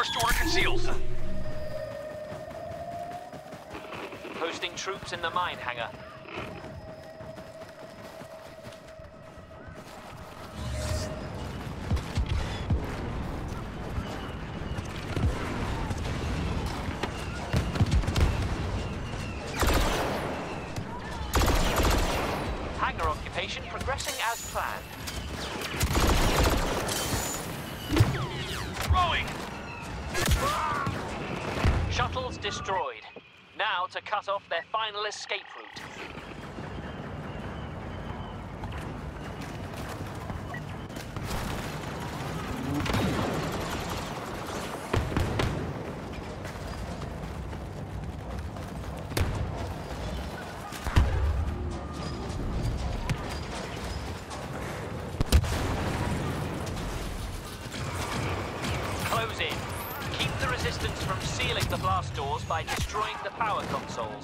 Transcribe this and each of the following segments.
First order conceals. Posting troops in the mine hangar. by destroying the power console.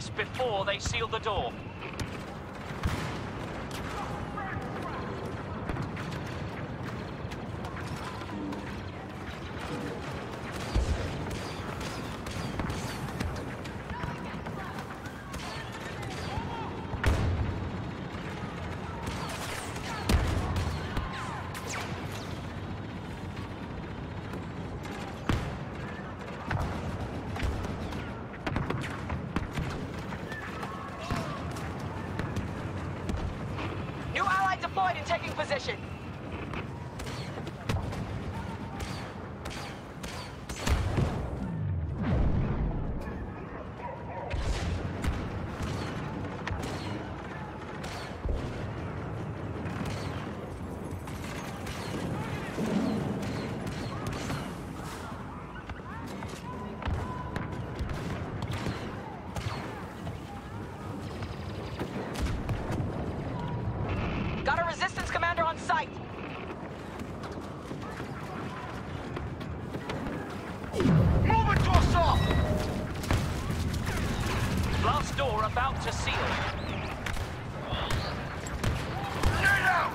This before they seal the door. New ally deployed and taking position. Got a resistance commander on site. Move it to assault! Blast door about to seal. Get out!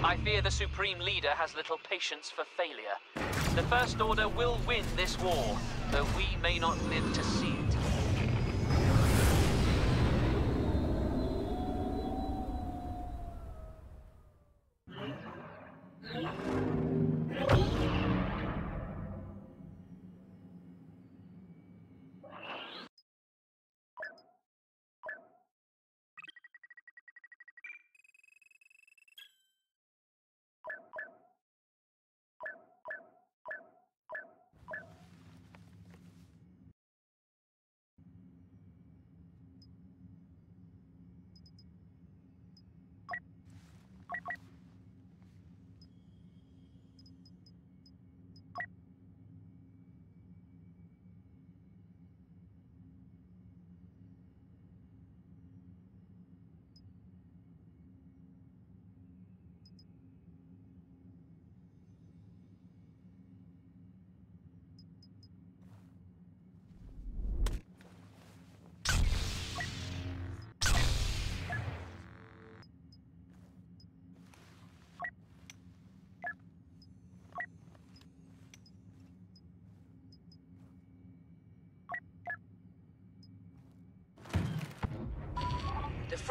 I fear the Supreme Leader has little patience for failure. The First Order will win this war, though we may not live to see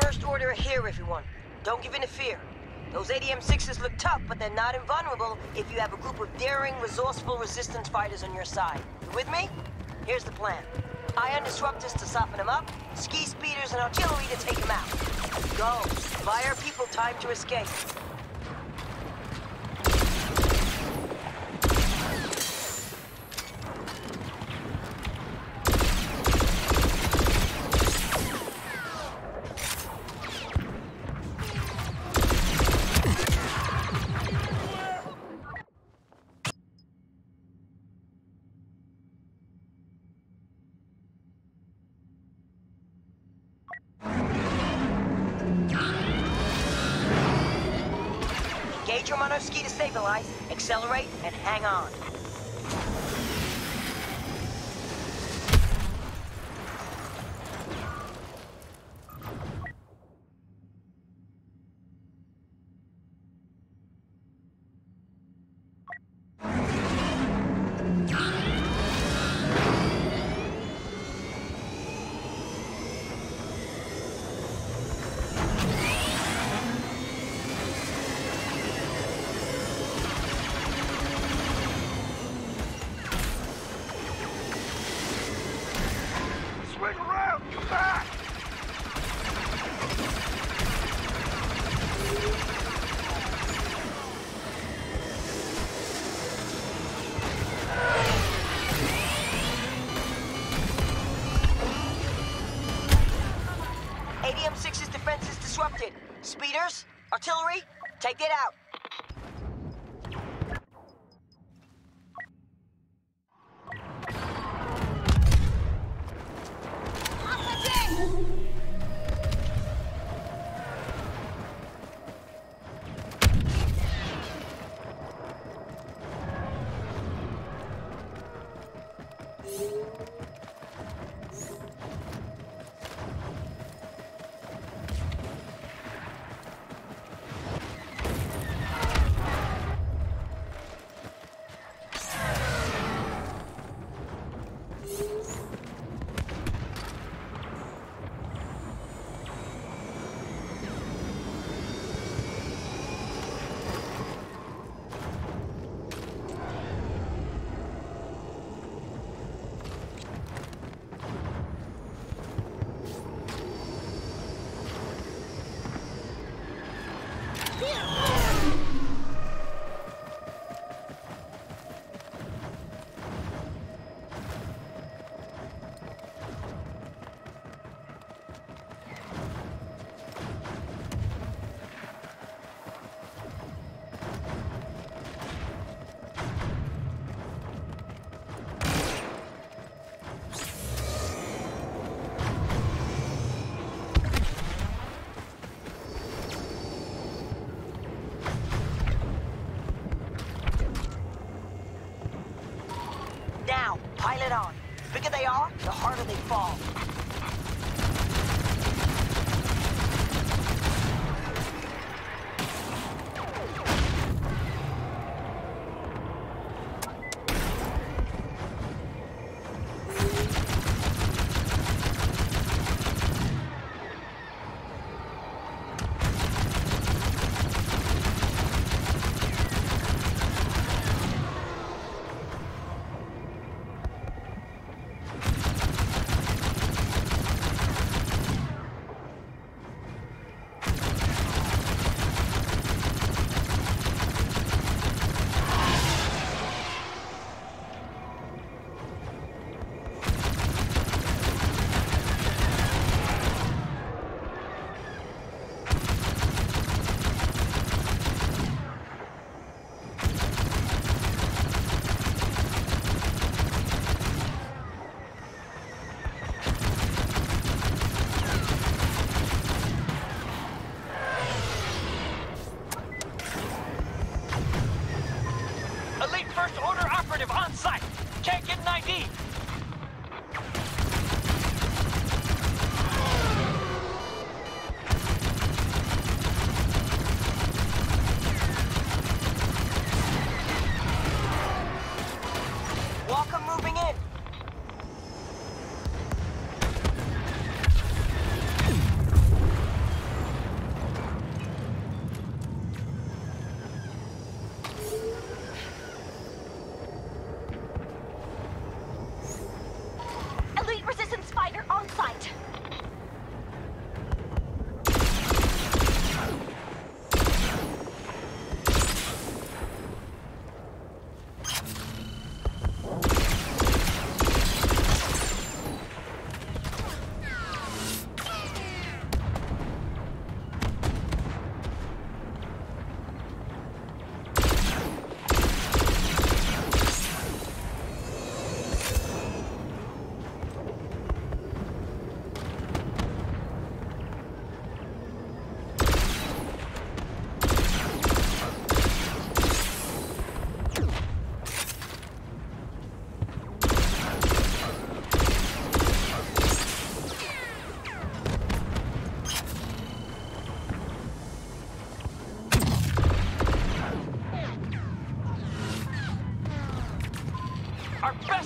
First Order here, everyone. Don't give in to fear. Those AT-M6s look tough, but they're not invulnerable if you have a group of daring, resourceful resistance fighters on your side. You with me? Here's the plan. Ion disruptors to soften them up, ski speeders and artillery to take them out. Go. Buy our people time to escape. Take it out.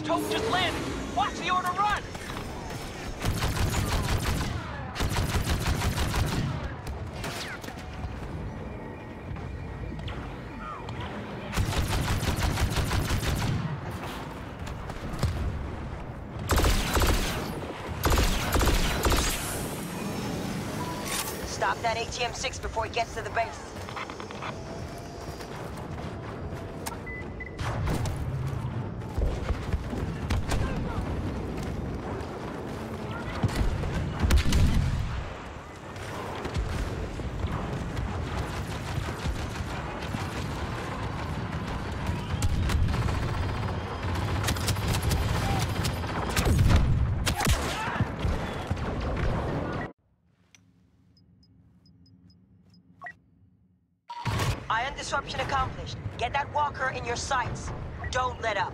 Best hope just landed. Watch the order run. Stop that AT-M6 before it gets to the base. in your sights. Don't let up.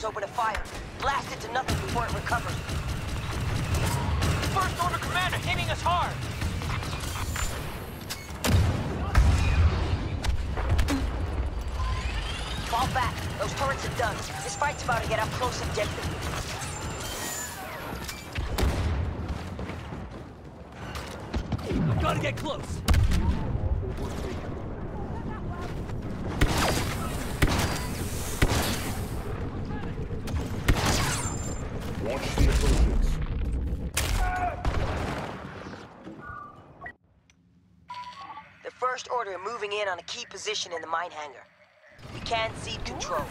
Snipers open a fire. Blast it to nothing before it recovers. First Order Commander hitting us hard! Fall back. Those turrets are done. This fight's about to get up close and deadly. Gotta get close! Launch the approaches. Are moving in on a key position in the mine hangar. We can't cede control.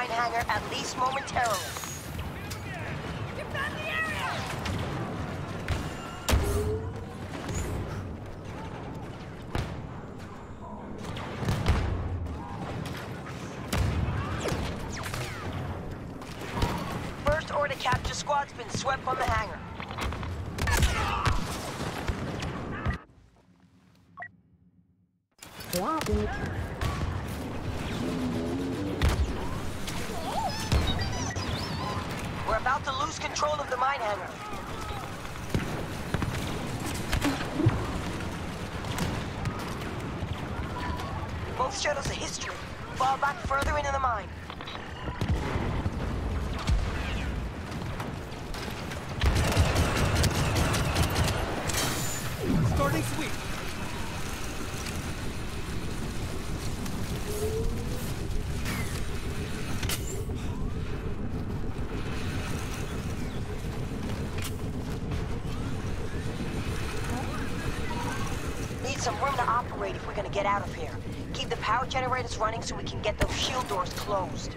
Mine hangar, at least momentarily. Gonna get out of here. Keep the power generators running so we can get those shield doors closed.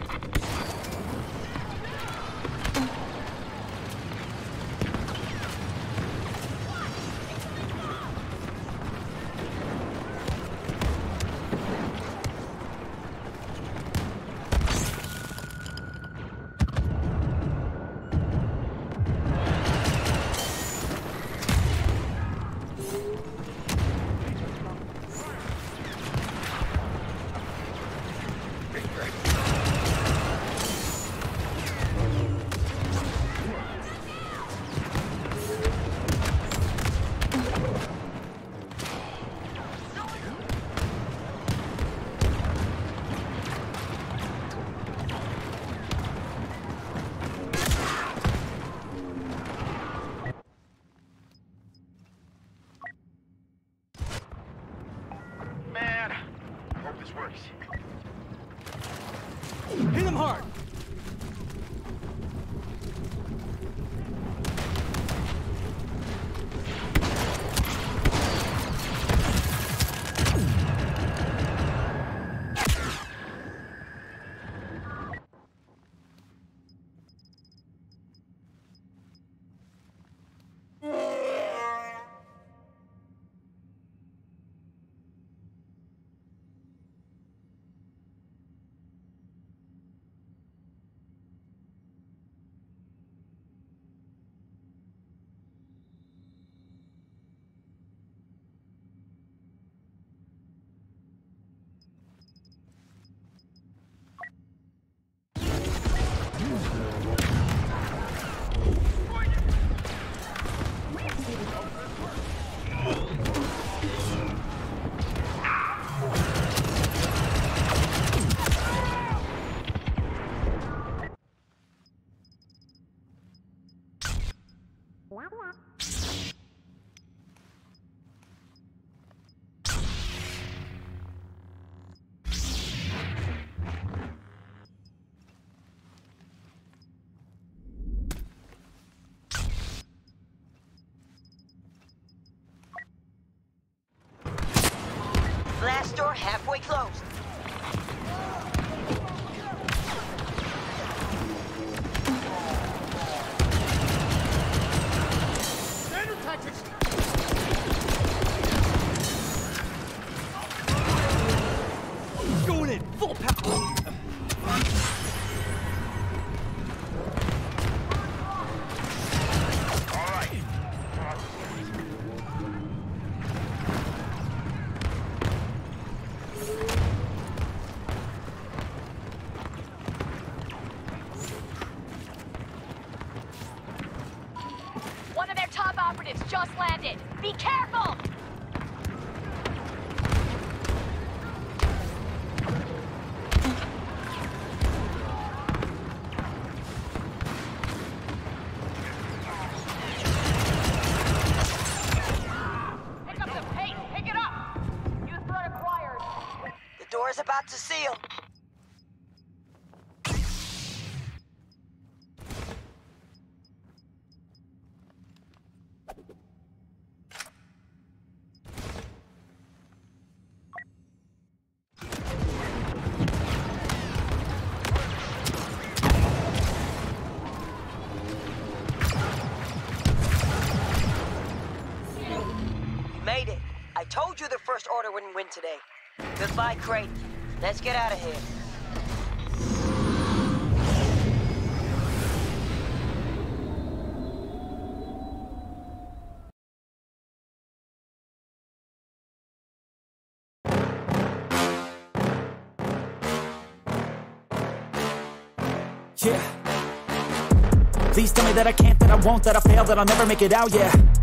Blast door halfway closed. Be careful! The First Order wouldn't win today. Goodbye, Crait. Let's get out of here. Yeah. Please tell me that I can't, that I won't, that I fail, that I'll never make it out, yeah.